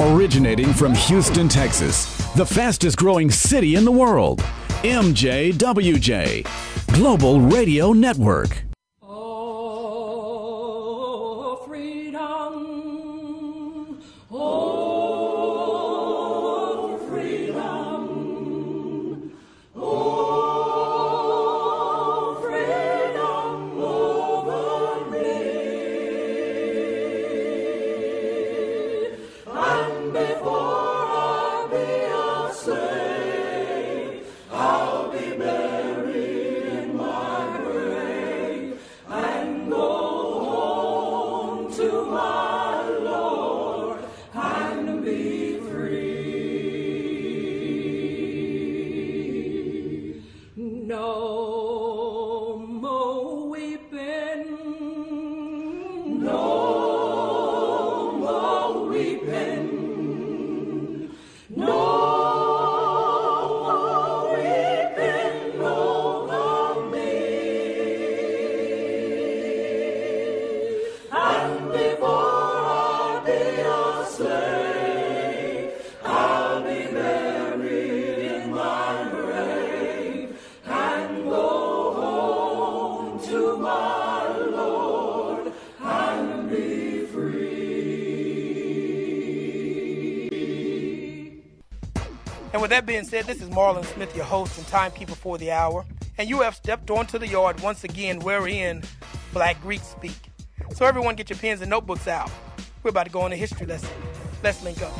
Originating from Houston, Texas, the fastest growing city in the world, MJWJ, Global Radio Network. And with that being said, this is Marlon Smith, your host and timekeeper for the hour. And you have stepped onto the yard once again wherein Black Greeks speak. So everyone get your pens and notebooks out. We're about to go on a history lesson. Let's link up.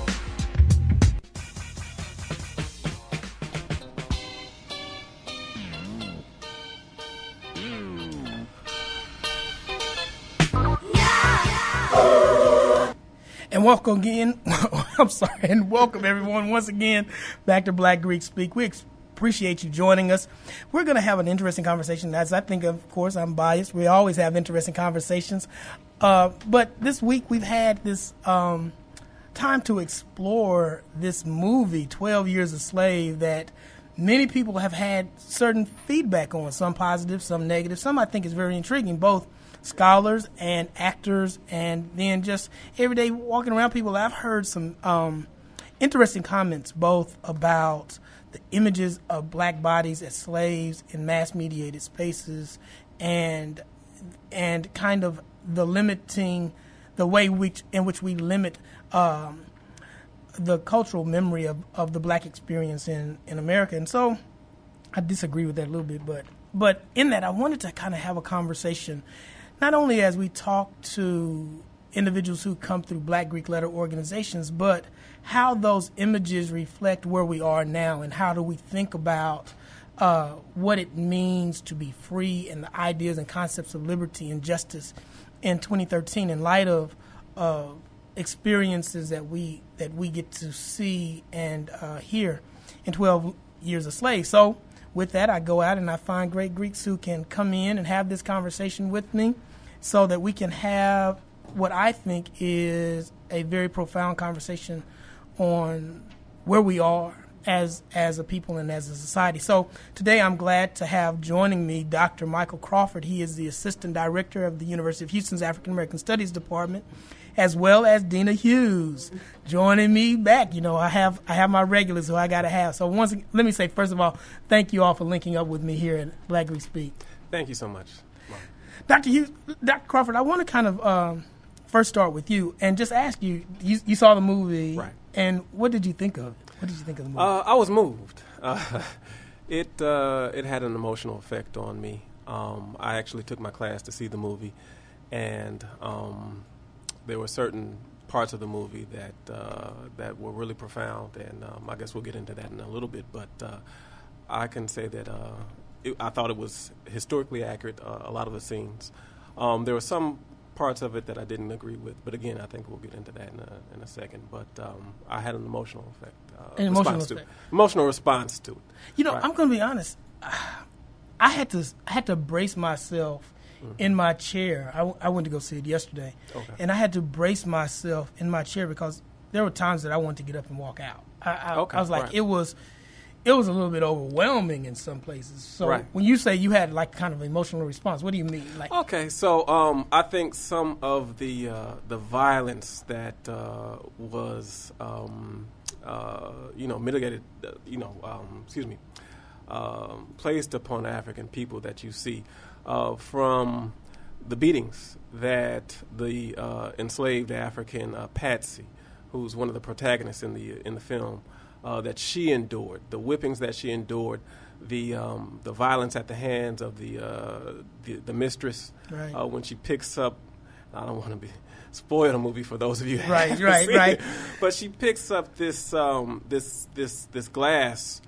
And welcome again. I'm sorry, and welcome everyone once again back to Black Greek Speak. We appreciate you joining us. We're going to have an interesting conversation. As I think, of course, I'm biased. We always have interesting conversations. Uh, but this week we've had this um, time to explore this movie, 12 Years a Slave, that many people have had certain feedback on, some positive, some negative. Some I think is very intriguing, both scholars and actors, and then just everyday walking around people. I've heard some um, interesting comments both about the images of black bodies as slaves in mass mediated spaces and and kind of the limiting the way which in which we limit um, the cultural memory of, of the black experience in, in America. And so I disagree with that a little bit, but but in that I wanted to kind of have a conversation, not only as we talk to individuals who come through Black Greek letter organizations, but how those images reflect where we are now and how do we think about uh, what it means to be free and the ideas and concepts of liberty and justice in 2013 in light of uh, experiences that we that we get to see and uh, hear in 12 years a slave. So with that, I go out and I find great Greeks who can come in and have this conversation with me so that we can have what I think is a very profound conversation on where we are as as a people and as a society. So today I'm glad to have joining me Dr. Michael Crawford. He is the assistant director of the University of Houston's African American Studies Department, as well as Dina Hughes joining me back. You know, I have I have my regulars who I got to have. So once let me say first of all, thank you all for linking up with me here at Black Greek Speak. Thank you so much. Dr. Hughes, Dr. Crawford, I want to kind of um, first start with you and just ask you, you. You saw the movie, Right. And what did you think of it? What did you think of the movie? Uh, I was moved. Uh, it uh, it had an emotional effect on me. Um, I actually took my class to see the movie, and um, there were certain parts of the movie that uh, that were really profound, and um, I guess we'll get into that in a little bit. But uh, I can say that uh, it, I thought it was historically accurate. Uh, a lot of the scenes. Um, there were some parts of it that I didn't agree with, but again, I think we'll get into that in a, in a second. But um, I had an emotional effect. Uh, An emotional response to it. Emotional response to it. You know, Right. I'm going to be honest. I had to I had to brace myself in my chair. I, w- I went to go see it yesterday, Okay. and I had to brace myself in my chair because there were times that I wanted to get up and walk out. I, I, Okay, I was like, right. it was it was a little bit overwhelming in some places. So Right. when you say you had like kind of emotional response, what do you mean? Like Okay, so um, I think some of the uh, the violence that uh, was um, uh, you know mitigated, uh, you know, um, excuse me, um, placed upon African people that you see uh, from the beatings that the uh, enslaved African uh, Patsy, who's one of the protagonists in the in the film, uh, that she endured, the whippings that she endured, the um, the violence at the hands of the uh, the, the mistress Right. uh, when she picks up. I don't want to be spoil the movie for those of you Right, right, right. it. But she picks up this um, this this this glass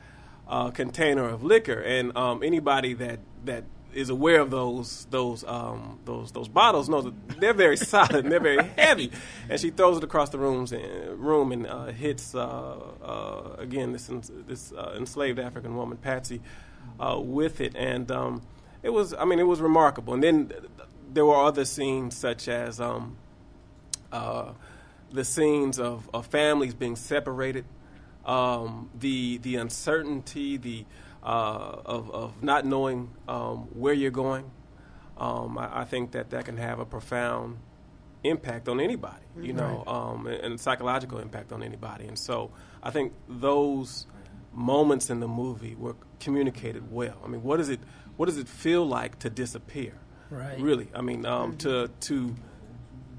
uh, container of liquor, and um, anybody that that is aware of those those um, those those bottles knows that they're very solid and they're very heavy. And she throws it across the rooms and, room and uh, hits uh, uh, again this this uh, enslaved African woman Patsy uh, with it, and um, it was I mean it was remarkable. And then th- th- there were other scenes such as. Um, the scenes of, of families being separated, um, the the uncertainty, the uh, of of not knowing um, where you're going. Um, I, I think that that can have a profound impact on anybody, you know, um, and, and psychological impact on anybody. And so I think those moments in the movie were communicated well. I mean, what does it what does it feel like to disappear? Right. Really, I mean, um, to to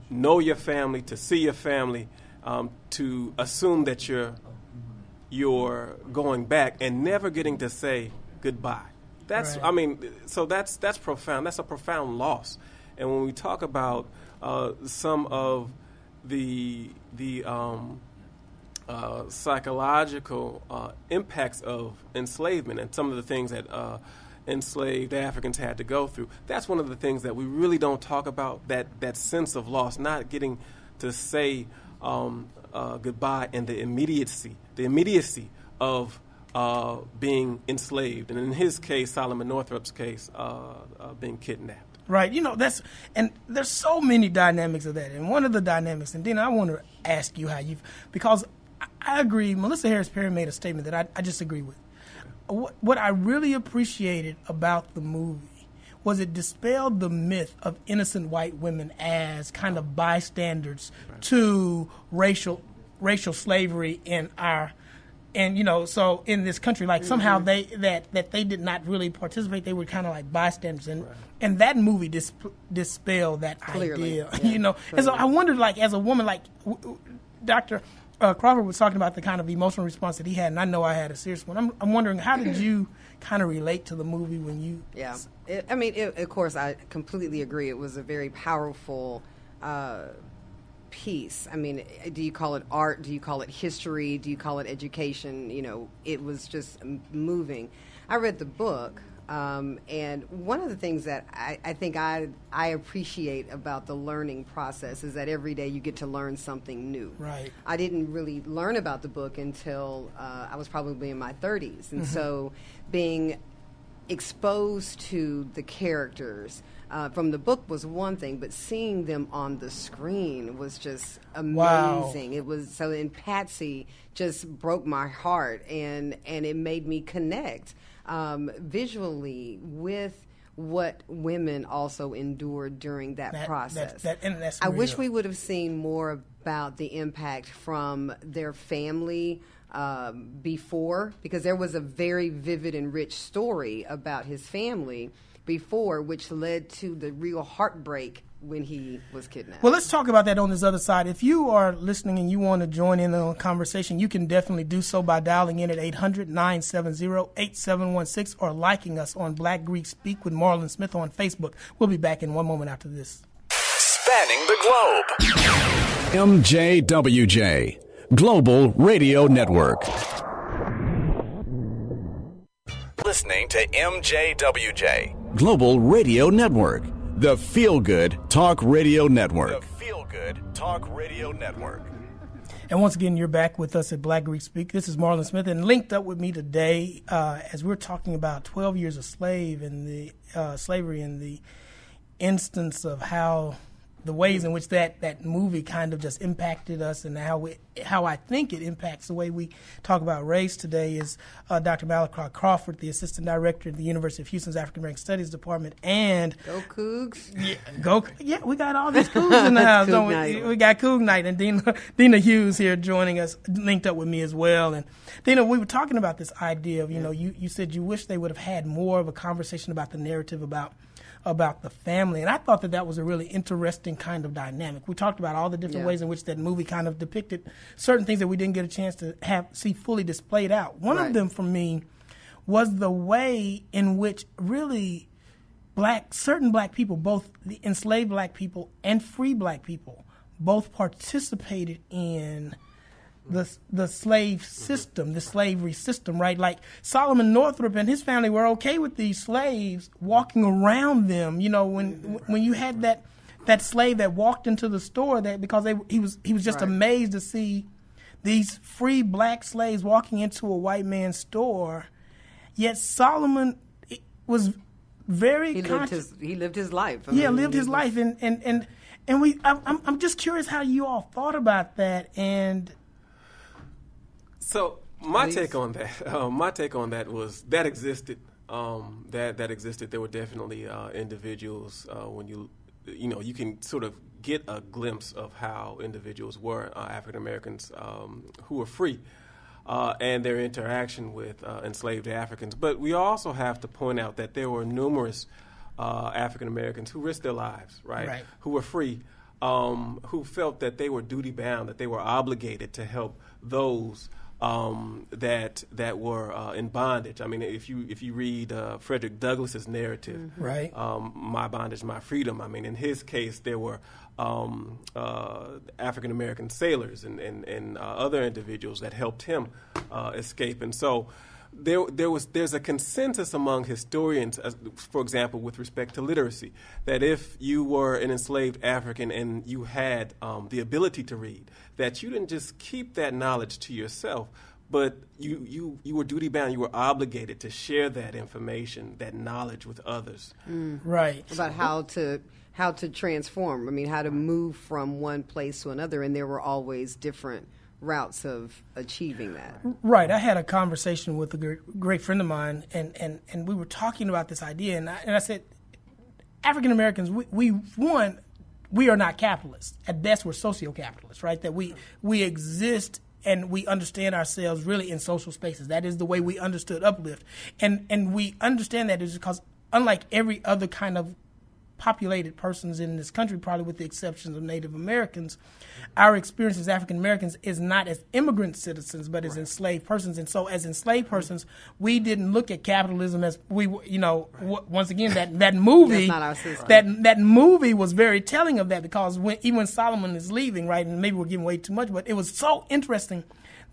know your family, to see your family, um, to assume that you're you're going back and never getting to say goodbye. That's Right. I mean, so that's that's profound. That's a profound loss. And when we talk about uh, some of the the um, uh, psychological uh, impacts of enslavement and some of the things that uh, enslaved Africans had to go through. That's one of the things that we really don't talk about. That that sense of loss, not getting to say um, uh, goodbye, and the immediacy, the immediacy of uh, being enslaved, and in his case, Solomon Northup's case, uh, uh, being kidnapped. Right. You know, that's and there's so many dynamics of that. And one of the dynamics, and Dina, I want to ask you how you've because I, agree. Melissa Harris Perry made a statement that I, I just agree with. What, what I really appreciated about the movie was it dispelled the myth of innocent white women as kind of bystanders to racial racial slavery in our and you know so in this country like somehow they that that they did not really participate they were kind of like bystanders. And and that movie dis- dispelled that Clearly, idea yeah, you know? And so i wondered like as a woman like w- w- dr uh, crawford was talking about the kind of emotional response that he had and i know i had a serious one. I'm, I'm wondering how did you kind of relate to the movie when you Yeah, it, I mean, it, of course, I completely agree. It was a very powerful uh, piece. I mean, do you call it art? Do you call it history? Do you call it education? You know, it was just moving. I read the book, um, and one of the things that I, I think I I appreciate about the learning process is that every day you get to learn something new. Right. I didn't really learn about the book until uh, I was probably in my 30s, and so being exposed to the characters uh, from the book was one thing, but seeing them on the screen was just Wow. amazing. It was so, and Patsy just broke my heart, and and it made me connect um, visually with what women also endured during that, That- that- process. that- and that's I wish we would have seen more about the impact from their family um, before, because there was a very vivid and rich story about his family before, which led to the real heartbreak when he was kidnapped. Well, let's talk about that on this other side. If you are listening and you want to join in on the conversation, you can definitely do so by dialing in at 800 970 8716 or liking us on Black Greek Speak with Marlon Smith on Facebook. We'll be back in one moment after this. Spanning the globe. MJWJ, Global Radio Network. Listening to MJWJ, Global Radio Network, the feel good talk radio network. The feel good talk radio network. And once again, you're back with us at Black Greek Speak. This is Marlon Smith, and linked up with me today uh, as we're talking about 12 years of slave and the uh, slavery and the instance of how the ways in which that, that movie kind of just impacted us and how we, how I think it impacts the way we talk about race today is uh, Dr. Malachi Crawford, the assistant director at the University of Houston's African American Studies Department, and go Cougs. Yeah, go. Yeah, we got all these Cougs in the house. Don't we? we got Coug Night and Dina Dina Hughes here joining us, linked up with me as well. And Dina, we were talking about this idea of you know you you said you wish they would have had more of a conversation about the narrative about about the family. And I thought that that was a really interesting kind of dynamic. We talked about all the different yeah. ways in which that movie kind of depicted certain things that we didn't get a chance to have see fully displayed out. One right. of them for me was the way in which really black certain black people, both the enslaved black people and free black people, both participated in the the slave system, the slavery system, right? Like Solomon Northup and his family were okay with these slaves walking around them. You know, when when you had that that slave that walked into the store that because they he was he was just right. amazed to see these free black slaves walking into a white man's store. Yet Solomon was very he lived his he lived his life. I yeah, mean, lived his life, and and and and we. I'm I'm just curious how you all thought about that, and so my Please. take on that, uh, my take on that was that existed. Um, that that existed. There were definitely uh, individuals uh, when you, you know, you can sort of get a glimpse of how individuals were uh, African Americans um, who were free. Uh, and their interaction with uh, enslaved Africans. But we also have to point out that there were numerous African Americans who risked their lives, right? right. Who were free, um, who felt that they were duty bound, that they were obligated to help those um, that that were uh, in bondage. I mean, if you if you read uh, Frederick Douglass's narrative, mm-hmm. right? Um, my bondage, my freedom. I mean, in his case, there were um, uh, African American sailors and and, and uh, other individuals that helped him uh, escape, and so there, there was, there's a consensus among historians, as, for example, with respect to literacy, that if you were an enslaved African and you had um, the ability to read, that you didn't just keep that knowledge to yourself, but you, you, you were duty bound, you were obligated to share that information, that knowledge with others. Mm. Right. About how to how to transform. I mean, how to move from one place to another, and there were always different routes of achieving that. Right. I had a conversation with a great friend of mine, and, and, and we were talking about this idea, and I, and I said, African Americans, we, we, one, we are not capitalists. At best, we're socio-capitalists, right? That we, we exist and we understand ourselves really in social spaces. That is the way we understood uplift. And, and we understand that is because unlike every other kind of populated persons in this country, probably with the exceptions of Native Americans, our experience as African Americans is not as immigrant citizens, but as right. enslaved persons. And so, as enslaved persons, we didn't look at capitalism as we, you know, right. w- once again that that movie, that that movie was very telling of that because when even when Solomon is leaving, right, and maybe we're giving away too much, but it was so interesting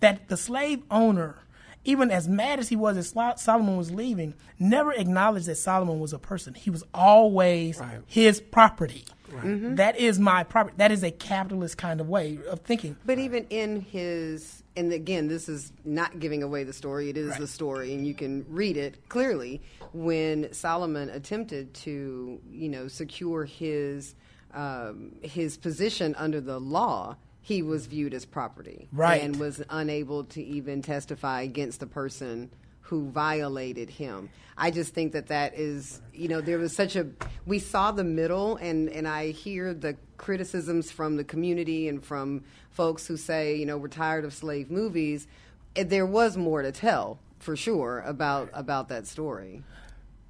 that the slave owner even as mad as he was as Solomon was leaving, never acknowledged that Solomon was a person. He was always right. his property. Right. Mm-hmm. That is my property. That is a capitalist kind of way of thinking. But even in his, and again, this is not giving away the story, it is right. the story, and you can read it clearly. When Solomon attempted to, you know, secure his. Um, his position under the law, he was viewed as property right. and was unable to even testify against the person who violated him. I just think that that is, you know, there was such a we saw the middle and and I hear the criticisms from the community and from folks who say, you know, we're tired of slave movies. There was more to tell for sure about about that story.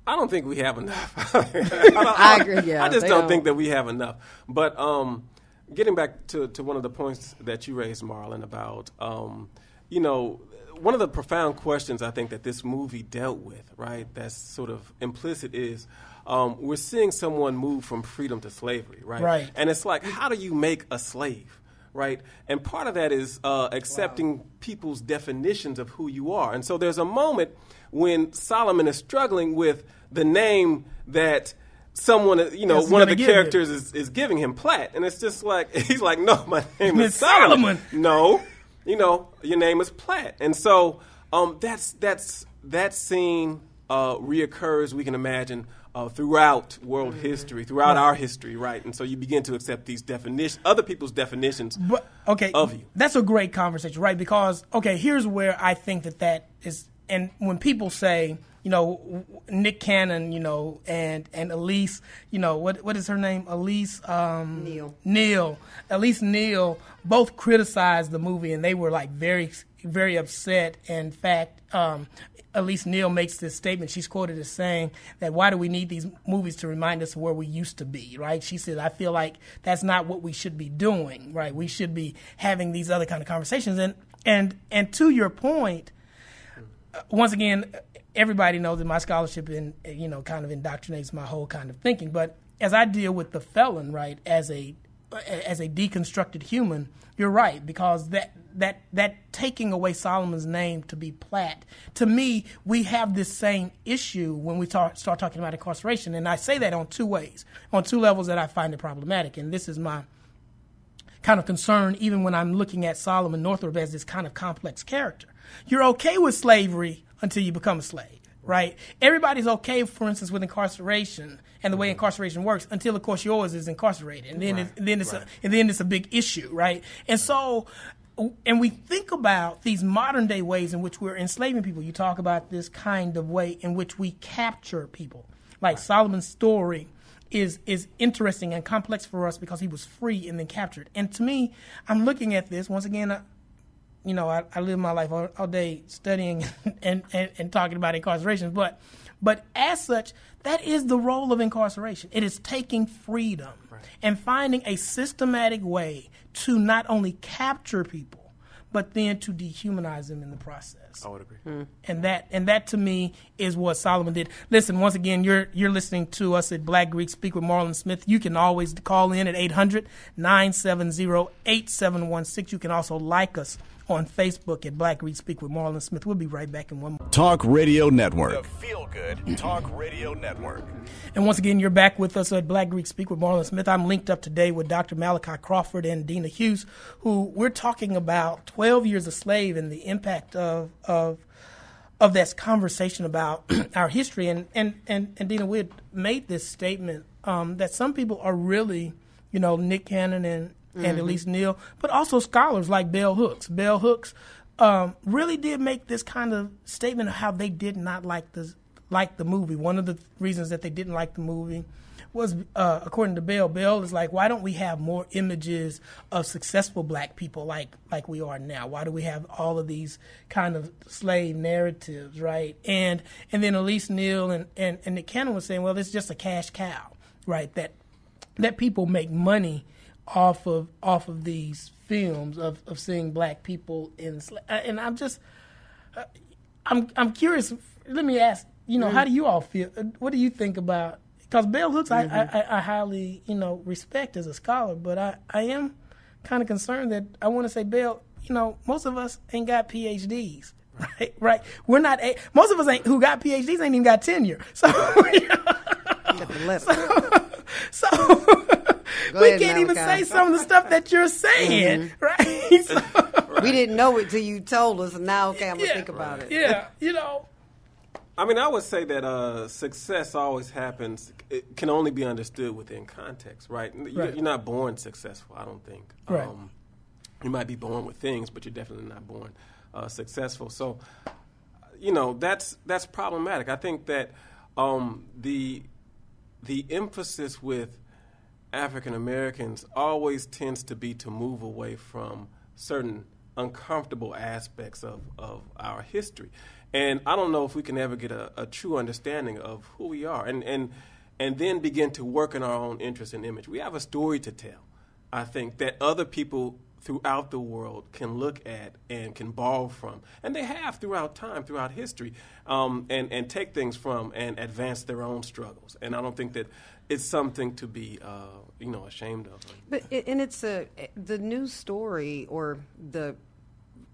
I don't think we have enough. I, I, agree. Yeah, I just don't, don't, think that we have enough. But um, getting back to, to one of the points that you raised, Marlon, about, um, you know, one of the profound questions I think that this movie dealt with, right, that's sort of implicit is um, we're seeing someone move from freedom to slavery, right? Right. And it's like, how do you make a slave? Right, and part of that is uh, accepting wow. people's definitions of who you are. And so there's a moment when Solomon is struggling with the name that someone, you know, yes, one of the characters is, is giving him Platt, and it's just like he's like, no, my name is Solomon. No, you know, your name is Platt, and so um, that's that's that scene uh, reoccurs. We can imagine uh, throughout world mm-hmm. history, throughout right. our history, right? And so you begin to accept these definitions, other people's definitions but, okay, of you. That's a great conversation, right? Because, okay, here's where I think that that is, and when people say, you know, Nick Cannon, you know, and and Elise, you know, what what is her name? Elise um, Neal. Neal. Elise Neal both criticized the movie, and they were like very very upset. In fact, um, Elise Neal makes this statement. She's quoted as saying that why do we need these movies to remind us of where we used to be, right? She said, I feel like that's not what we should be doing, right? We should be having these other kind of conversations. And and and to your point, uh, once again, everybody knows that my scholarship in you know kind of indoctrinates my whole kind of thinking. But as I deal with the felon, right, as a as a deconstructed human, you're right because that that that taking away Solomon's name to be Platt. To me, we have this same issue when we talk, start talking about incarceration, and I say that on two ways, on two levels that I find it problematic, and this is my kind of concern even when I'm looking at Solomon Northup as this kind of complex character. You're okay with slavery until you become a slave, right? Everybody's okay, for instance, with incarceration and the way mm-hmm. incarceration works until, of course, yours is incarcerated, and then right. and then it's right. a, and then it's a big issue, right? And so. And we think about these modern day ways in which we're enslaving people. You talk about this kind of way in which we capture people. Like right. Solomon's story is is interesting and complex for us because he was free and then captured. And to me, I'm looking at this once again you know, I, I live my life all, all day studying and, and, and, talking about incarceration, but but as such, that is the role of incarceration. It is taking freedom right. and finding a systematic way to not only capture people, but then to dehumanize them in the process. I would agree. Mm. And that and that to me is what Solomon did. Listen, once again, you're you're listening to us at Black Greek Speak with Marlon Smith. You can always call in at 800-970-8716. You can also like us on Facebook at Black Greek Speak with Marlon Smith. We'll be right back in one more. Talk Radio Network. The Feel Good Talk Radio Network. And once again, you're back with us at Black Greek Speak with Marlon Smith. I'm linked up today with Dr. Malachi Crawford and Dina Hughes, who we're talking about 12 years a slave and the impact of of of that conversation about our history. And and and, and Dina, we had made this statement um, that some people are really, you know, Nick Cannon and mm-hmm. and Elise Neal, but also scholars like Bell Hooks. Bell Hooks um, really did make this kind of statement of how they did not like the like the movie. One of the reasons that they didn't like the movie was, uh, according to Bell, Bell is like, why don't we have more images of successful black people like like we are now? Why do we have all of these kind of slave narratives, right? And and then Elise Neal and, and, and Nick Cannon was saying, well, it's just a cash cow, right? That that people make money off of off of these films of, of seeing black people in and I'm just uh, I'm I'm curious. Let me ask. You know, mm-hmm. how do you all feel? Uh, what do you think about? Because Bell Hooks, mm-hmm. I, I, I highly you know respect as a scholar, but I I am kind of concerned that I want to say Bell. You know, most of us ain't got PhDs. Right, right. We're not. A, most of us ain't who got PhDs ain't even got tenure. So, so, so Go we ahead, can't even say some of the stuff that you're saying, mm-hmm. right? So, we didn't know it till you told us, and now okay, I'm gonna think about it. Yeah, you know. I mean, I would say that uh, success always happens. It can only be understood within context, right? You're, right. you're not born successful. I don't think. Right. Um, you might be born with things, but you're definitely not born uh, successful. So, you know, that's that's problematic. I think that um, the the emphasis with African Americans always tends to be to move away from certain uncomfortable aspects of, of our history. And I don't know if we can ever get a, a true understanding of who we are and, and, and then begin to work in our own interest and image. We have a story to tell, I think, that other people throughout the world can look at and can borrow from. And they have throughout time, throughout history, um, and, and take things from and advance their own struggles. And I don't think that it's something to be, uh, you know, ashamed of. But and it's a the new story or the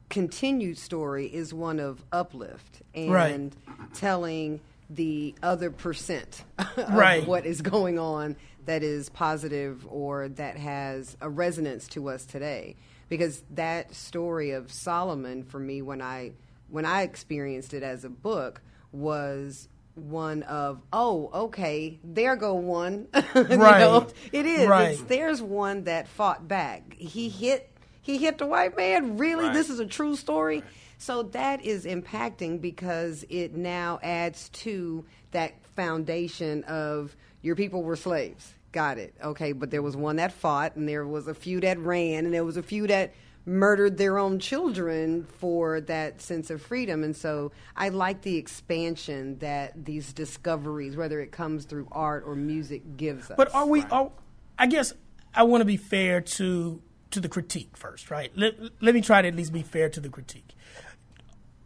continued story is one of uplift and right. telling the other percent of right. what is going on that is positive or that has a resonance to us today because that story of Solomon for me when I when I experienced it as a book was one of oh okay there go one. Right know, it is. Right. it's, there's one that fought back. He hit he hit the white man. Really? Right. this is a true story? Right. so that is impacting because it now adds to that foundation of your people were slaves. Got it. Okay but there was one that fought and there was a few that ran and there was a few that murdered their own children for that sense of freedom. And so I like the expansion that these discoveries, whether it comes through art or music, gives us. But are we? Are, I guess I want to be fair to to the critique first, right? Let, let me try to at least be fair to the critique.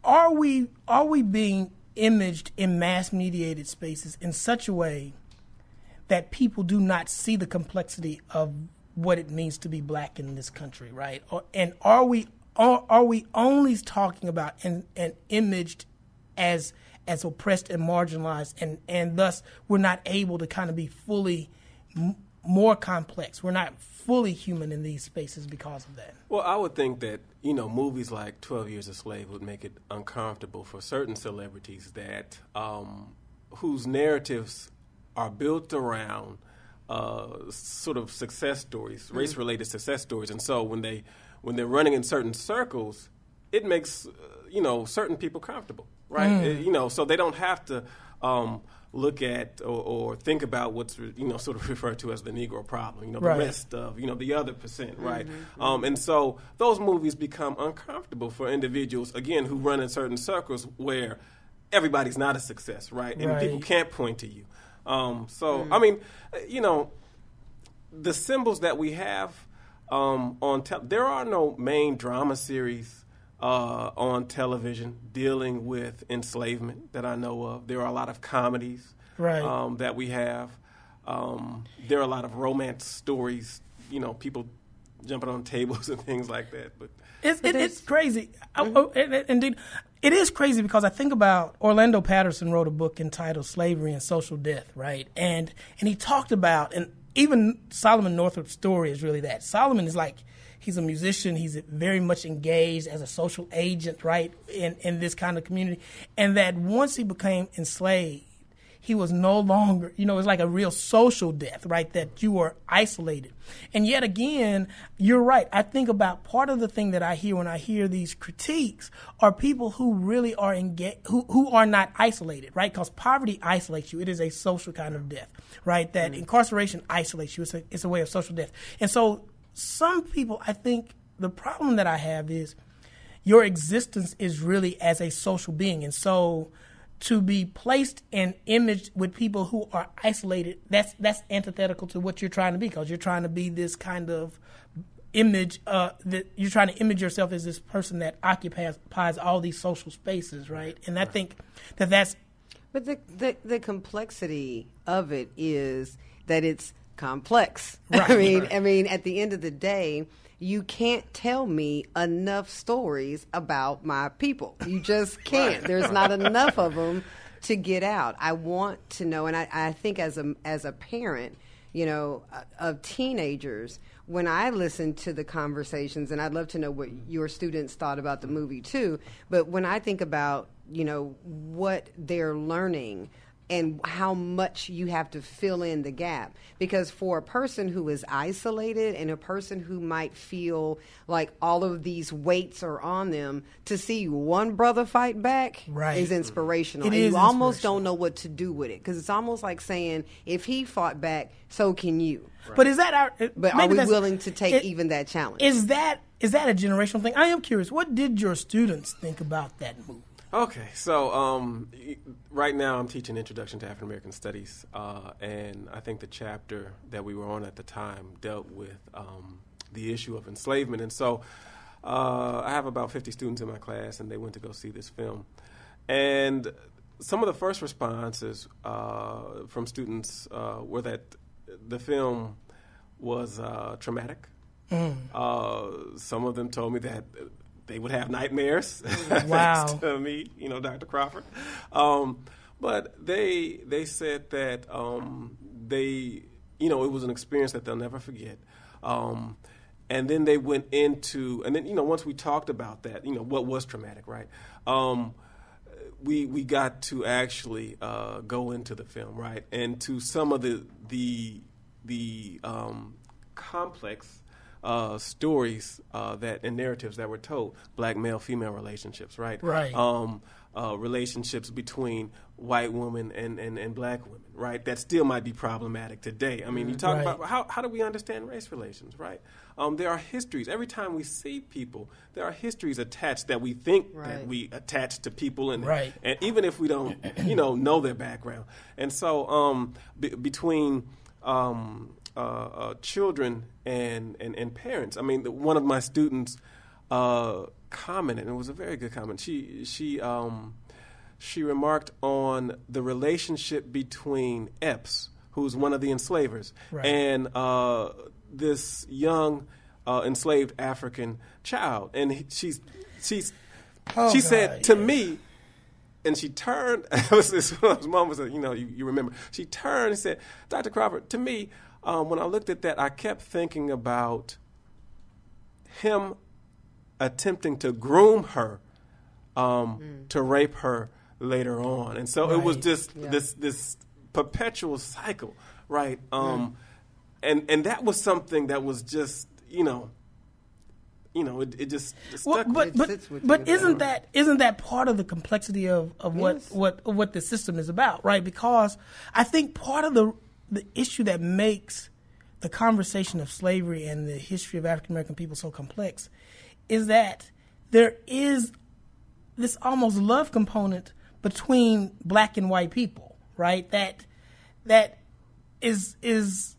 Are we are we being imaged in mass mediated spaces in such a way that people do not see the complexity of what it means to be black in this country, right? Or, and are we are, are we only talking about and, and imaged as as oppressed and marginalized, and and thus we're not able to kind of be fully m- more complex. We're not fully human in these spaces because of that. Well, I would think that you know movies like Twelve Years a Slave would make it uncomfortable for certain celebrities that um, whose narratives are built around uh, sort of success stories, mm-hmm. race-related success stories, and so when they when they're running in certain circles, it makes uh, you know certain people comfortable, right? Mm. It, you know, so they don't have to um, look at or, or, think about what's you know sort of referred to as the Negro problem, you know, the right. rest of you know the other percent, right? Mm-hmm. Um, and so those movies become uncomfortable for individuals again who run in certain circles where everybody's not a success, right? And right. people can't point to you. Um, so mm. I mean, you know, the symbols that we have um, on te- there are no main drama series uh, on television dealing with enslavement that I know of. There are a lot of comedies right. um, that we have. Um, there are a lot of romance stories. You know, people jumping on tables and things like that. But it's, it, it's crazy. Mm-hmm. Oh, indeed, it is crazy because I think about Orlando Patterson wrote a book entitled "Slavery and Social Death," right? And and he talked about and even Solomon Northup's story is really that. Solomon is like he's a musician. He's very much engaged as a social agent, right, in in this kind of community, and that once he became enslaved he was no longer, you know, it's like a real social death, right? That you were isolated. And yet again, you're right. I think about part of the thing that I hear when I hear these critiques are people who really are engaged, who, who are not isolated, right? Because poverty isolates you. It is a social kind of death, right? That mm-hmm. incarceration isolates you. It's a, it's a way of social death. And so some people, I think the problem that I have is your existence is really as a social being. And so, to be placed and imaged with people who are isolated. That's that's antithetical to what you're trying to be because you're trying to be this kind of image uh, that you're trying to image yourself as this person that occupies, occupies all these social spaces right? And i think that that's but the, the the complexity of it is that it's complex. Right. i mean i mean at the end of the day you can't tell me enough stories about my people. You just can't. Right. There's not enough of them to get out. I want to know, and I, I think as a as a parent, you know, uh, of teenagers, when I listen to the conversations, and I'd love to know what your students thought about the movie too. But when I think about you know what they're learning and how much you have to fill in the gap. Because for a person who is isolated and a person who might feel like all of these weights are on them, to see one brother fight back right. is inspirational. It and is you almost don't know what to do with it because it's almost like saying, if he fought back, so can you. Right. But is that our? Uh, but are we willing to take it, even that challenge? Is that is that a generational thing? I am curious. What did your students think about that movie? Okay, so um, right now I'm teaching Introduction to African American Studies, uh, and I think the chapter that we were on at the time dealt with um, the issue of enslavement. And so uh, I have about 50 students in my class, and they went to go see this film. And some of the first responses uh, from students uh, were that the film was uh, traumatic. Mm. Uh, some of them told me that they would have nightmares. Wow. to me, you know, Dr. Crawford. Um, but they they said that um, they, you know, it was an experience that they'll never forget. Um, and then they went into, and then you know, once we talked about that, you know, what was traumatic, right? Um, we we got to actually uh, go into the film, right, and to some of the the the um, complex uh, stories uh, that and narratives that were told, black male female relationships, right, Right. um, uh, relationships between white women and, and, and black women, right? That still might be problematic today. I mean, you talk Right. about how, how do we understand race relations, right? Um, there are histories. Every time we see people, there are histories attached that we think that we attach to people, and Right. and even if we don't, you know, know their background. And so, um, be between um, uh, uh, children and, and and parents, I mean, the, one of my students uh, commented, and it was a very good comment. She she um, she remarked on the relationship between Epps, who's one of the enslavers, Right. and uh, this young uh, enslaved African child, and he, she's she's Oh, she God, said to yes. me, and she turned. it was this his mom was, you know, you, you remember. She turned and said, "Dr. Crawford, to me, um, when I looked at that, I kept thinking about him attempting to groom her um, to rape her later on, and so it was just Yeah. this this perpetual cycle, right? Um, And and that was something that was just, you know. You know, it, it just stuck Well, but but, but isn't that isn't that part of the complexity of, of what, Yes. what of what the system is about, right? Because I think part of the the issue that makes the conversation of slavery and the history of African American people so complex is that there is this almost love component between black and white people, right? That that is is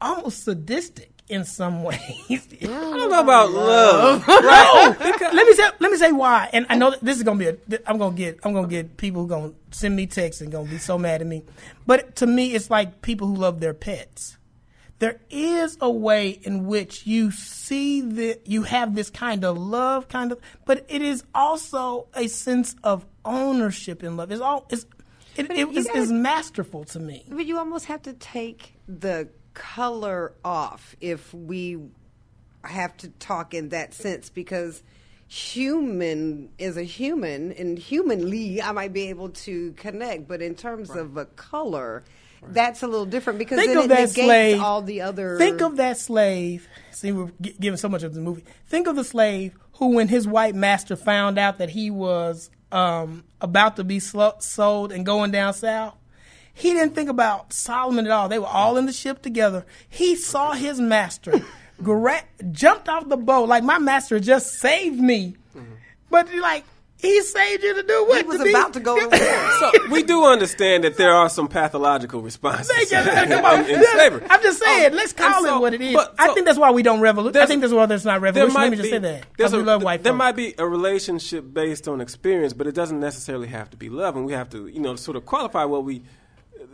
almost sadistic in some ways. I don't know about love. right? let me say let me say why. And I know that this is gonna be a. I'm gonna get I'm gonna get people who gonna send me texts and gonna be so mad at me. But to me, it's like people who love their pets. There is a way in which you see that you have this kind of love, kind of, but it is also a sense of ownership in love. It's all it's it, it you is gotta- is masterful to me. But you almost have to take the color off if we have to talk in that sense because human is a human and humanly I might be able to connect, but in terms of a color, that's a little different because Think then of it that negates slave. all the other. Think of that slave. See, we're giving so much of the movie. Think of the slave who, when his white master found out that he was um, about to be sold and going down south, he didn't think about Solomon at all. They were all in the ship together. He saw his master, gra- jumped off the boat like my master just saved me, but like he saved you to do what? he was To be- about to go to war. So we do understand that there are some pathological responses Thank in, Come on. in slavery. I'm just saying, Um, let's call so- it what it is. but- I think that's why we don't revolution. I there's- think that's why there's not revolution. might Let me just say that. there's a- love white There folks. might be a relationship based on experience, but it doesn't necessarily have to be love, and we have to, you know, sort of qualify what we.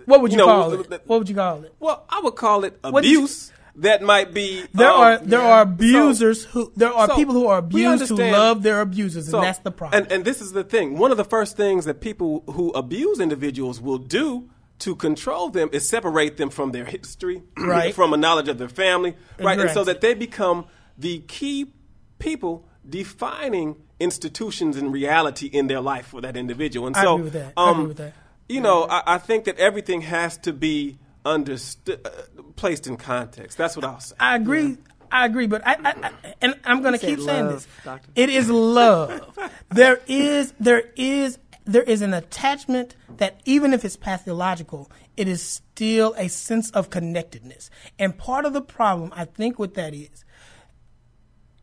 What would you, you know, call it? What would you call it? Well, I would call it What did you- abuse. that might be. There um, are there are so- abusers who there are so people who are abused who love their abusers, So- and that's the problem. And, and this is the thing. One of the first things that people who abuse individuals will do to control them is separate them from their history, Right. from a knowledge of their family, right? And so that they become the key people defining institutions and reality in their life for that individual. And I so, agree with that. I um, agree with that. You know, I, I think that everything has to be understood, uh, placed in context. That's what I'll say. I agree. I agree, but I, I, I and I'm going to said keep saying this. doctor. It is love. there is there is there is an attachment that even if it's pathological, it is still a sense of connectedness. And part of the problem, I think, with that is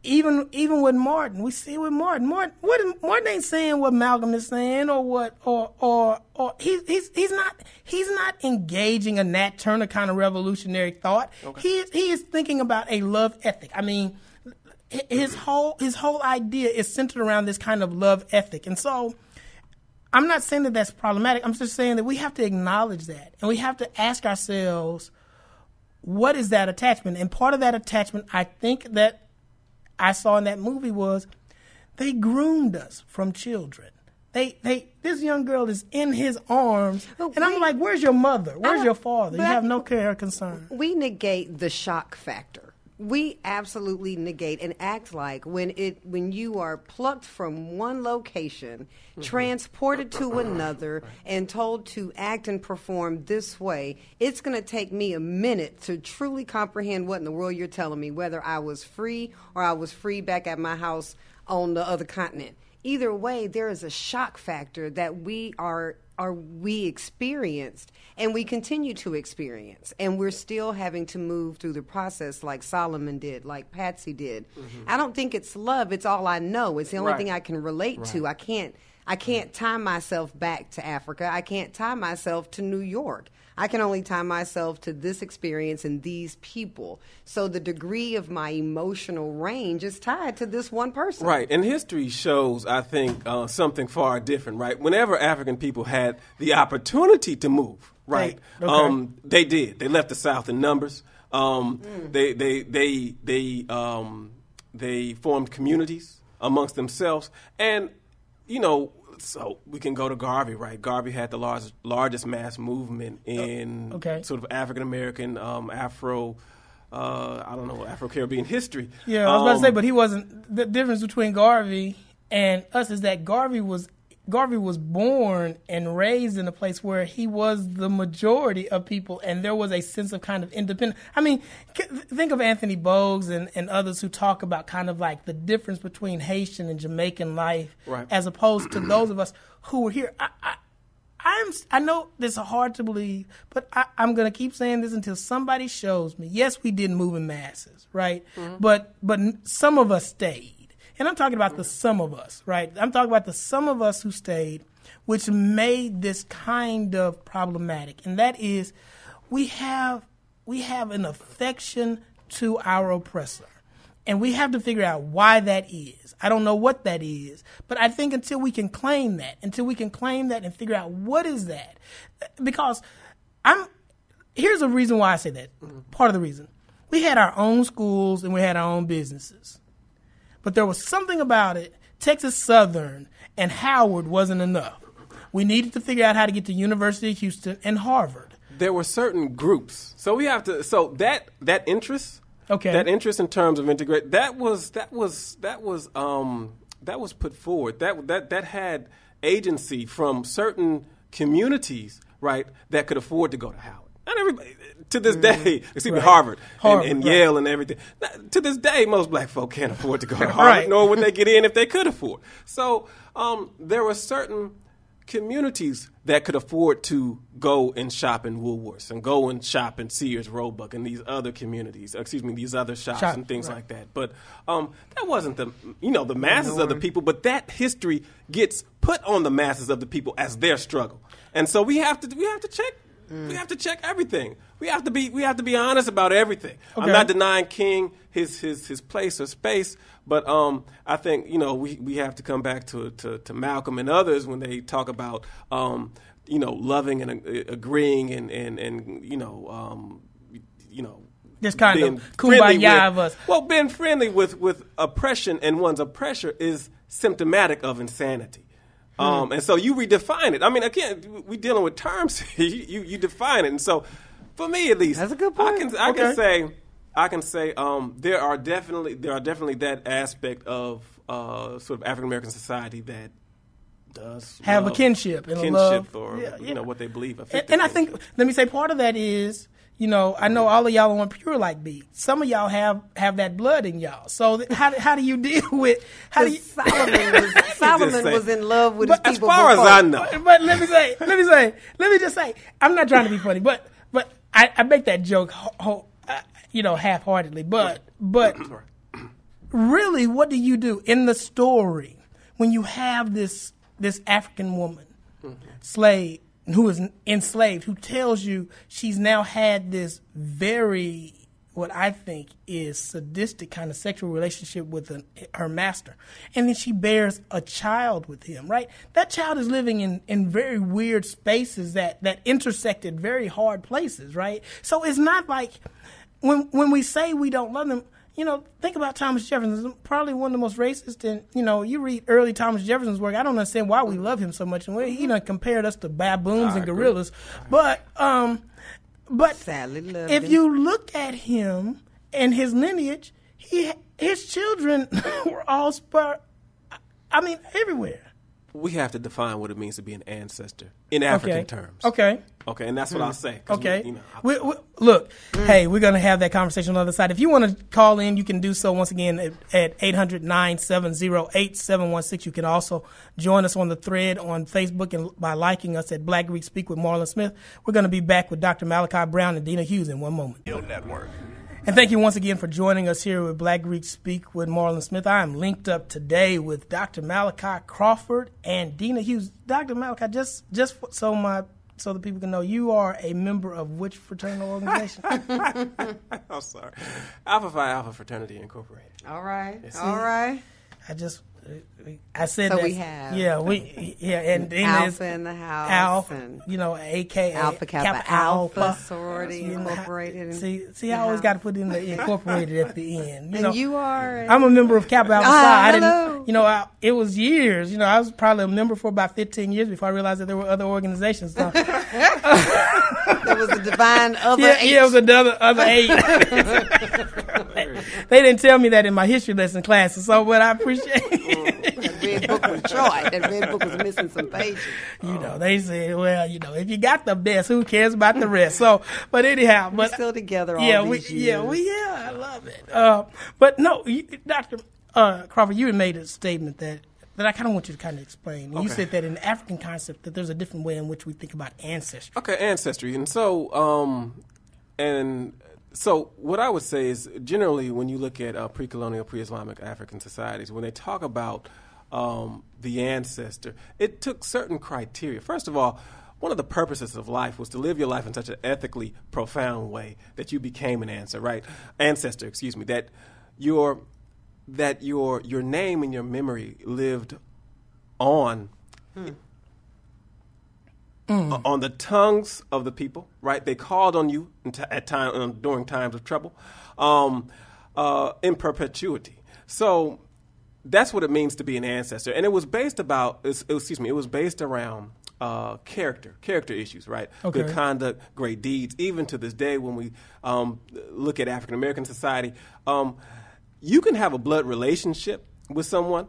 even even with Martin, we see it with Martin. Martin, what is, Martin ain't saying what Malcolm is saying, or what, or or or he's he's he's not he's not engaging a Nat Turner kind of revolutionary thought. He is he is thinking about a love ethic. I mean, his whole his whole idea is centered around this kind of love ethic, and so. I'm not saying that that's problematic. I'm just saying that we have to acknowledge that, and we have to ask ourselves, what is that attachment? And part of that attachment, I think that I saw in that movie was they groomed us from children. They, they, this young girl is in his arms, But and I'm like, "Where's your mother? Where's your father? You have no care or concern." we negate the shock factor we absolutely negate and act like when it when you are plucked from one location mm-hmm. transported to another and told to act and perform this way it's going to take me a minute to truly comprehend what in the world you're telling me whether i was free or i was free back at my house on the other continent either way there is a shock factor that we are are we experienced and we continue to experience. And we're still having to move through the process like solomon did like patsy did. Mm-hmm. i don't think it's love it's all i know. It's the only right. thing i can relate right. to i can't i can't tie myself back to africa. I can't tie myself to new york I can only tie myself to this experience and these people. So the degree of my emotional range is tied to this one person. Right. And history shows, I think, uh, something far different, right? Whenever African people had the opportunity to move, right, okay. um, they did. They left the South in numbers. Um, mm. They, they, they, they, um, they formed communities amongst themselves. And, you know, so we can go to Garvey, right? Garvey had the largest largest mass movement oh, in okay. sort of African American, um, Afro. Uh, I don't know Afro Caribbean history. Yeah, I was um, about to say, um, but he wasn't. The difference between Garvey and us is that Garvey was Garvey was born and raised in a place where he was the majority of people, and there was a sense of kind of independence. I mean, think of Anthony Bogues and, and others who talk about kind of like the difference between Haitian and Jamaican life, right. as opposed to those of us who were here. I, I, I'm, I know this is hard to believe, but I, am going to keep saying this until somebody shows me. Yes, we didn't move in masses, right? Mm-hmm. But but some of us stayed. And I'm talking about the sum of us, right? I'm talking about the sum of us who stayed, which made this kind of problematic. And that is we have we have an affection to our oppressor. And we have to figure out why that is. I don't know what that is, but I think until we can claim that, until we can claim that and figure out what is that, because I'm here's a reason why I say that. Mm-hmm. Part of the reason we had our own schools and we had our own businesses. But there was something about it. Texas Southern and Howard wasn't enough. We needed to figure out how to get to University of Houston and Harvard. There were certain groups. So we have to so that that interest Okay. That interest in terms of integrate that was that was that was um that was put forward. That that that had agency from certain communities, right, that could afford to go to Howard. Not everybody to this mm-hmm. day, excuse me, Harvard, Harvard and, and right. Yale and everything. To this day, most black folk can't afford to go to Harvard, right. nor would they get in if they could afford. So um, there were certain communities that could afford to go and shop in Woolworths and go and shop in Sears Roebuck and these other communities, excuse me, these other shops shop, and things right. like that. But um, that wasn't the you know the masses of the people, but that history gets put on the masses of the people as their struggle, and so we have to we have to check Mm. We have to check everything. We have to be we have to be honest about everything. Okay. I'm not denying King his his his place or space, but um, I think you know we, we have to come back to, to, to Malcolm and others when they talk about um, you know loving and uh, agreeing and and and you know um, you know this kind of kumbaya with, of us. Well, being friendly with with oppression and one's oppressor is symptomatic of insanity. Hmm. Um, and so you redefine it. I mean, again, we dealing with terms. you, you, you define it, and so for me at least, that's a good point. I can I okay. can say I can say um, there are definitely there are definitely that aspect of uh, sort of African American society that does have a kinship and kinship love. or yeah, you know what they believe. And, and I think let me say part of that is you know, I know all of y'all want pure like me. Some of y'all have have that blood in y'all. So th- how how do you deal with how do you, Solomon was Solomon was in love with but his people. As far before. as I know, but, but, let me say, let me say, let me just say, I'm not trying to be funny, but but I, I make that joke, ho, ho, uh, you know, half heartedly. But but really, what do you do in the story when you have this this African woman, mm-hmm. slave who is enslaved, who tells you she's now had this very, what I think is sadistic kind of sexual relationship with an, her master. And then she bears a child with him, right? That child is living in, in very weird spaces that, that intersected very hard places, right? So it's not like when, when we say we don't love them, you know, think about Thomas Jefferson. Probably one of the most racist. And you know, you read early Thomas Jefferson's work. I don't understand why we love him so much. And he you know compared us to baboons and gorillas. But um, but Sadly if him. you look at him and his lineage, he his children were all spur. I mean, everywhere we have to define what it means to be an ancestor in African okay. terms. Okay. Okay, and that's what I'll say. Okay. We, you know, we, we, look, mm. hey, we're going to have that conversation on the other side. If you want to call in, you can do so once again at, at 800 970 8716. You can also join us on the thread on Facebook and by liking us at Black Greeks Speak with Marlon Smith. We're going to be back with Dr. Malachi Brown and Dina Hughes in one moment. Network. And thank you once again for joining us here with Black Greeks Speak with Marlon Smith. I am linked up today with Dr. Malachi Crawford and Dina Hughes. Dr. Malachi, just just so my so the people can know, you are a member of which fraternal organization? I'm sorry, Alpha Phi Alpha Fraternity Incorporated. All right, yes. all right. I just I said so that. we have. Yeah, we yeah, and then Alpha in the house. Alpha, and you know, AKA Alpha Kappa, Kappa Alpha, Alpha sorority incorporated. See, see, I always got to put in the incorporated at the end. You and know, you are. I'm a member of Kappa Alpha ah, Psi. I didn't. You know, I, it was years. You know, I was probably a member for about 15 years before I realized that there were other organizations. So. there was a divine other. Yeah, eight. yeah, it was another other eight. they didn't tell me that in my history lesson classes. So, but I appreciate That red book was short. That red book was missing some pages. You know, they said, well, you know, if you got the best, who cares about the rest? So, but anyhow, but We're still together. yeah, we, years. yeah, we, yeah, I love it. Uh, but no, you, Doctor uh, Crawford, you had made a statement that that I kind of want you to kind of explain. Okay. You said that in the African concept that there's a different way in which we think about ancestry. Okay, ancestry, and so um, and so what I would say is generally when you look at uh, pre-colonial, pre-Islamic African societies, when they talk about um, the ancestor, it took certain criteria. First of all, one of the purposes of life was to live your life in such an ethically profound way that you became an answer, right? Ancestor, excuse me, that your that your your name and your memory lived on hmm. Mm. on the tongues of the people, right? They called on you at time um, during times of trouble, um, uh, in perpetuity. So that's what it means to be an ancestor. And it was based about, excuse me, it was based around uh, character, character issues, right? Okay. Good conduct, great deeds. Even to this day, when we um, look at African American society, um, you can have a blood relationship with someone,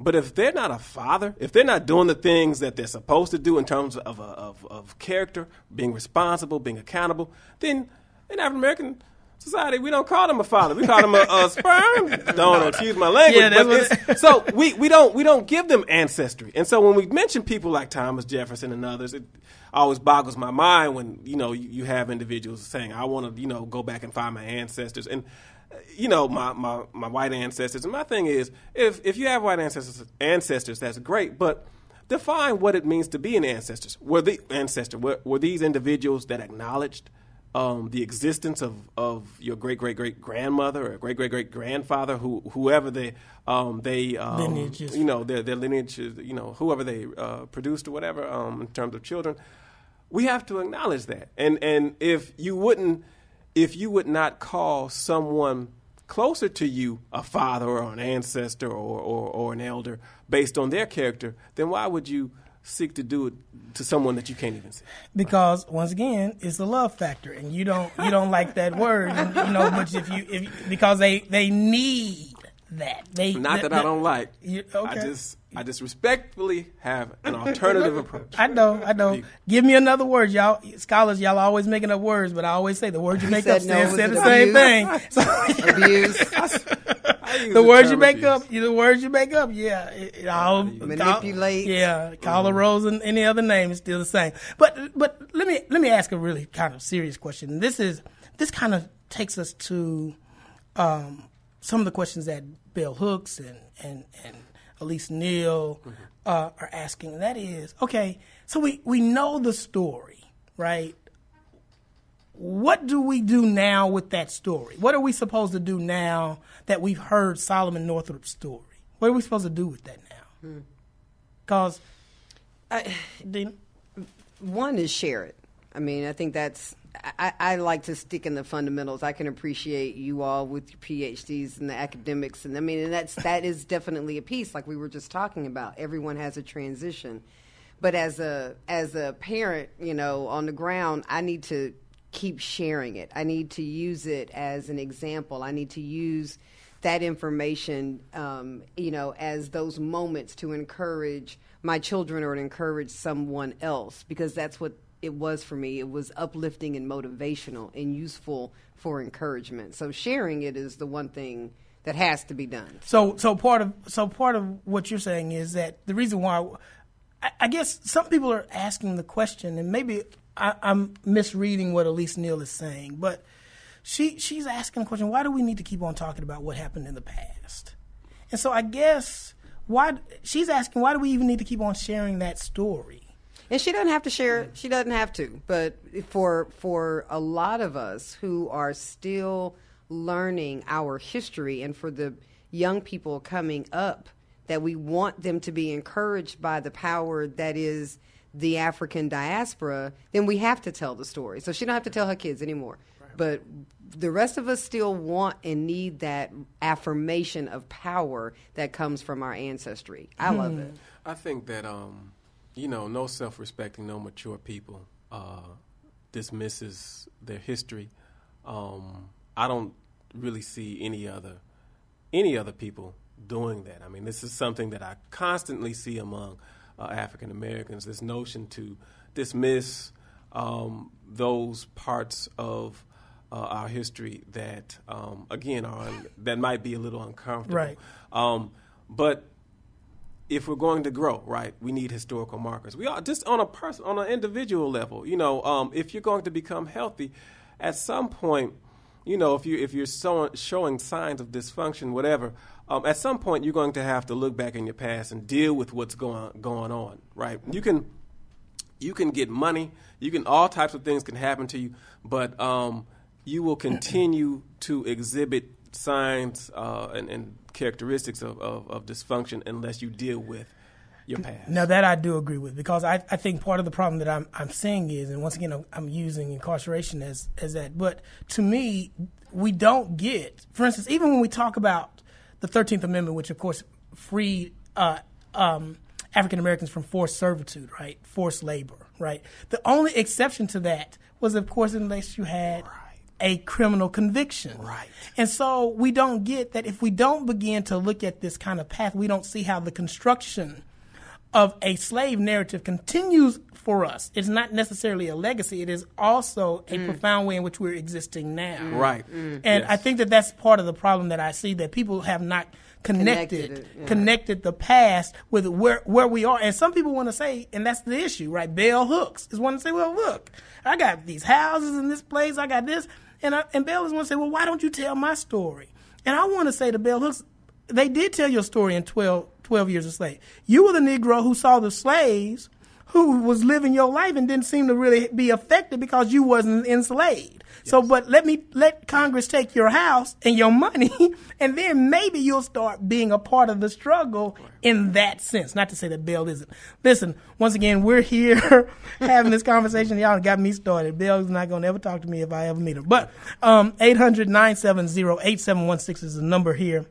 but if they're not a father, if they're not doing the things that they're supposed to do in terms of, of, of character, being responsible, being accountable, then in African American society, we don't call them a father. We call them a, a sperm donor. Excuse my language. Yeah, but so we, we don't we don't give them ancestry. And so when we mention people like Thomas Jefferson and others, it always boggles my mind when you know you, you have individuals saying, "I want to you know go back and find my ancestors." And you know my, my, my white ancestors. And my thing is, if if you have white ancestors, ancestors, that's great, but define what it means to be an ancestor. Were the ancestor were, were these individuals that acknowledged um, the existence of, of your great great great grandmother or great great great grandfather, who whoever they um, they um, you know their their lineage, you know whoever they uh, produced or whatever um, in terms of children, we have to acknowledge that. And and if you wouldn't, if you would not call someone closer to you a father or an ancestor or, or, or an elder based on their character, then why would you seek to do it to someone that you can't even see? Because once again, it's the love factor, and you don't you don't like that word, you know. But if you if because they they need that they not that, that I don't like. You, okay. I just I just respectfully have an alternative approach. I know, I know. Give me another word, y'all. Scholars, y'all always making up words, but I always say the words you make up no, say the same thing. So, abuse. the words you make abuse. up, the words you make up, yeah, it, it all manipulate. Call, yeah, call mm. a rose and any other name is still the same. But but let me let me ask a really kind of serious question. This is this kind of takes us to um, some of the questions that Bell Hooks and and and Elise Neal mm-hmm. uh, are asking. And that is, okay, so we, we know the story, right? What do we do now with that story? What are we supposed to do now that we've heard Solomon Northup's story? What are we supposed to do with that now? Because, hmm. one is share it. I mean, I think that's I, I, like to stick in the fundamentals. I can appreciate you all with your PhDs and the academics, and I mean, and that's that is definitely a piece, like we were just talking about. Everyone has a transition, but as a as a parent, you know, on the ground, I need to keep sharing it. I need to use it as an example. I need to use that information, um, you know, as those moments to encourage my children or to encourage someone else because that's what it was for me. It was uplifting and motivational and useful for encouragement. So sharing it is the one thing that has to be done. So, so part of so part of what you're saying is that the reason why, I, I guess some people are asking the question, and maybe I, I'm misreading what Elise Neal is saying, but she she's asking the question: Why do we need to keep on talking about what happened in the past? And so I guess why she's asking: Why do we even need to keep on sharing that story? And she doesn't have to share. She doesn't have to. But for for a lot of us who are still learning our history, and for the young people coming up, that we want them to be encouraged by the power that is the African diaspora, then we have to tell the story. So she don't have to tell her kids anymore. Right. But the rest of us still want and need that affirmation of power that comes from our ancestry. I hmm. love it. I think that um, you know, no self-respecting, no mature people uh, dismisses their history. Um, I don't really see any other any other people doing that. I mean, this is something that I constantly see among uh, African Americans. This notion to dismiss um, those parts of uh, our history that, um, again, are that might be a little uncomfortable. Right. Um, but if we're going to grow, right, we need historical markers. We are just on a person, on an individual level. You know, um, if you're going to become healthy, at some point, you know, if you if you're so, showing signs of dysfunction, whatever, um, at some point you're going to have to look back in your past and deal with what's going going on, right? You can you can get money, you can all types of things can happen to you, but um, you will continue to exhibit signs uh, and, and, characteristics of, of, of, dysfunction unless you deal with your past. Now that I do agree with because I, I think part of the problem that I'm I'm saying is, and once again I'm, I'm using incarceration as as that, but to me we don't get, for instance, even when we talk about the Thirteenth Amendment, which of course freed uh, um, African Americans from forced servitude, right, forced labor, right. The only exception to that was, of course, unless you had. Right a criminal conviction. Right. And so we don't get that if we don't begin to look at this kind of path, we don't see how the construction of a slave narrative continues for us. It's not necessarily a legacy, it is also a mm. profound way in which we're existing now. Mm. Right. Mm. And yes. I think that that's part of the problem that I see that people have not connected connected, yeah. connected, the past with where where we are. And some people want to say, and that's the issue, right? Bell hooks is want to say, well, look, I got these houses in this place, I got this, and I, and Bell is going to say, well, why don't you tell my story? And I want to say to Bell Hooks, they did tell your story in 12, 12 years a slave. You were the Negro who saw the slaves who was living your life and didn't seem to really be affected because you wasn't enslaved. Yes. So, but let me let Congress take your house and your money, and then maybe you'll start being a part of the struggle in that sense. Not to say that Bell isn't. Listen, once again, we're here having this conversation. Y'all got me started. Bell's not going to ever talk to me if I ever meet him. But um, 800 970 8716 is the number here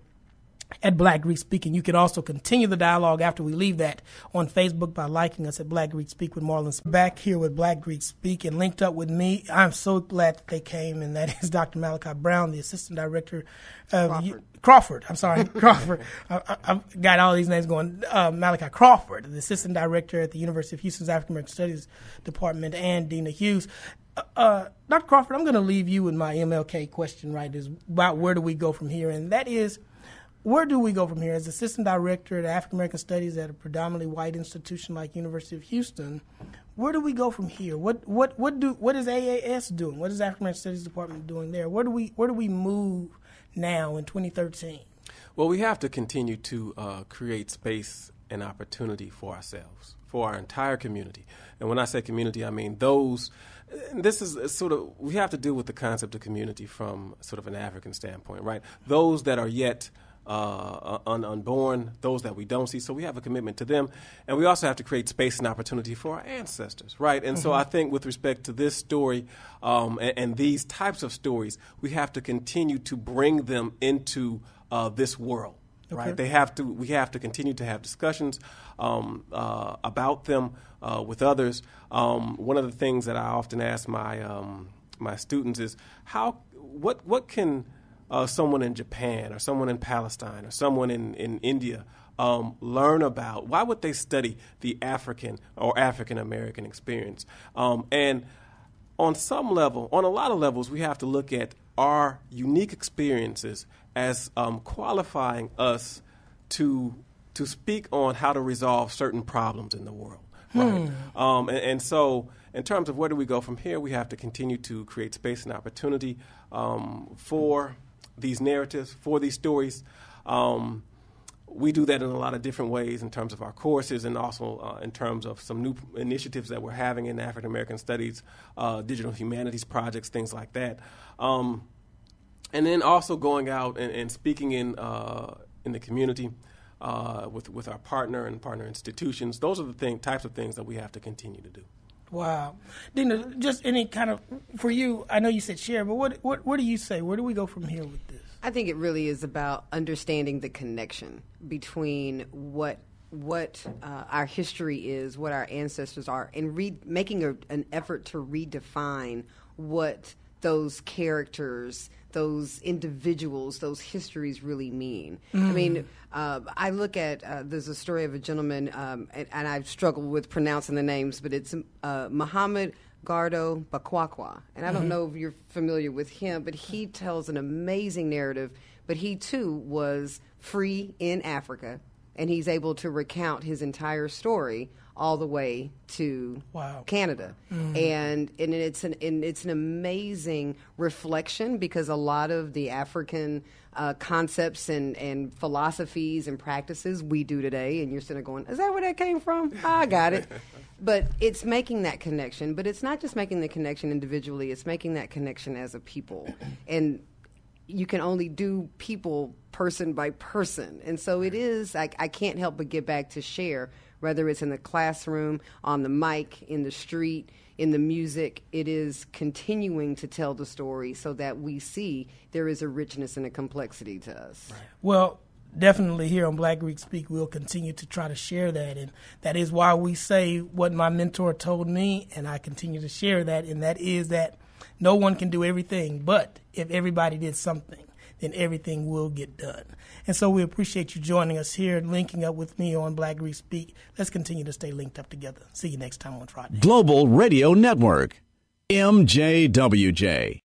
at Black Greek Speaking. You can also continue the dialogue after we leave that on Facebook by liking us at Black Greeks Speak with Marlon. Back here with Black Greeks Speak and linked up with me. I'm so glad that they came, and that is Dr. Malachi Brown, the Assistant Director of Crawford. Crawford. I'm sorry, Crawford. I, have got all these names going. Uh, Malachi Crawford, the Assistant Director at the University of Houston's African American Studies Department, and Dina Hughes. Uh, uh Dr. Crawford, I'm going to leave you with my MLK question, right? Is about where do we go from here, and that is where do we go from here? As assistant director of African American Studies at a predominantly white institution like University of Houston, where do we go from here? What what what do what is AAS doing? What is African American Studies Department doing there? Where do we where do we move now in 2013? Well, we have to continue to uh, create space and opportunity for ourselves, for our entire community. And when I say community, I mean those. This is sort of we have to deal with the concept of community from sort of an African standpoint, right? Those that are yet uh, un- unborn, those that we don't see. So we have a commitment to them. And we also have to create space and opportunity for our ancestors, right? And mm-hmm. so I think with respect to this story um, and, and, these types of stories, we have to continue to bring them into uh, this world. Okay. Right, they have to. We have to continue to have discussions um, uh, about them uh, with others. Um, one of the things that I often ask my um, my students is how what what can uh, someone in Japan or someone in Palestine or someone in, in India um, learn about? Why would they study the African or African American experience? Um, and on some level, on a lot of levels, we have to look at our unique experiences as um, qualifying us to to speak on how to resolve certain problems in the world. Right. Hmm. Um, and, and, so, in terms of where do we go from here, we have to continue to create space and opportunity um, for these narratives, for these stories. Um, we do that in a lot of different ways in terms of our courses and also uh, in terms of some new initiatives that we're having in African American Studies, uh, digital humanities projects, things like that. Um, and then also going out and, and speaking in uh, in the community uh, with with our partner and partner institutions. Those are the thing, types of things that we have to continue to do. Wow, Dina, just any kind of for you. I know you said share, but what what what do you say? Where do we go from here with this? I think it really is about understanding the connection between what what uh, our history is, what our ancestors are, and re- making a, an effort to redefine what those characters, those individuals, those histories really mean. Mm. I mean, uh, I look at uh, there's a story of a gentleman, um, and, and, I've struggled with pronouncing the names, but it's uh, Muhammad Gardo Baquaqua. And I don't mm-hmm. know if you're familiar with him, but he tells an amazing narrative. But he too was free in Africa, and he's able to recount his entire story all the way to wow. Canada, mm-hmm. and and it's an and it's an amazing reflection because a lot of the African uh, concepts and and philosophies and practices we do today, and you're sitting there going, "Is that where that came from?" I got it. but it's making that connection. But it's not just making the connection individually; it's making that connection as a people, and you can only do people person by person. And so it is, like I can't help but get back to share whether it's in the classroom, on the mic, in the street, in the music, it is continuing to tell the story so that we see there is a richness and a complexity to us. Well, definitely here on Black Greeks Speak, we'll continue to try to share that. And that is why we say what my mentor told me, and I continue to share that, and that is that no one can do everything, but if everybody did something, then everything will get done. And so we appreciate you joining us here, and linking up with me on Black Greeks Speak. Let's continue to stay linked up together. See you next time on Friday. Global Radio Network, MJWJ.